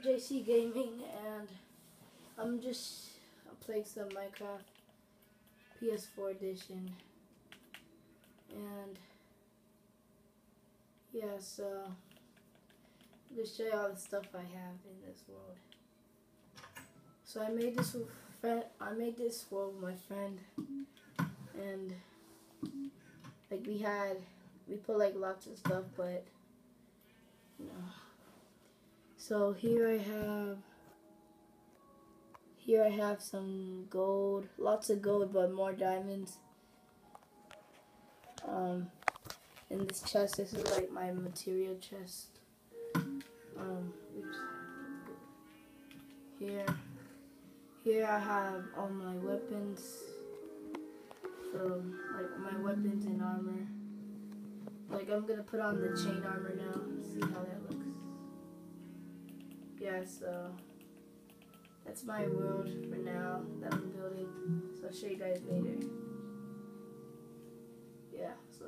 BJC Gaming, and I'm just playing some Minecraft PS4 edition, and yeah, so I'm just show you all the stuff I have in this world. So I made this with friend. I made this world with my friend, and like we had, we put like lots of stuff, but you know. So here I have, here I have some gold, lots of gold, but more diamonds. Um, in this chest, this is like my material chest. Um, oops. Here, here I have all my weapons. So, like my weapons and armor. Like I'm gonna put on the chain armor now. Yeah, uh, so that's my world for now that I'm building. So I'll show you guys later. Yeah, so